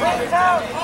Right out!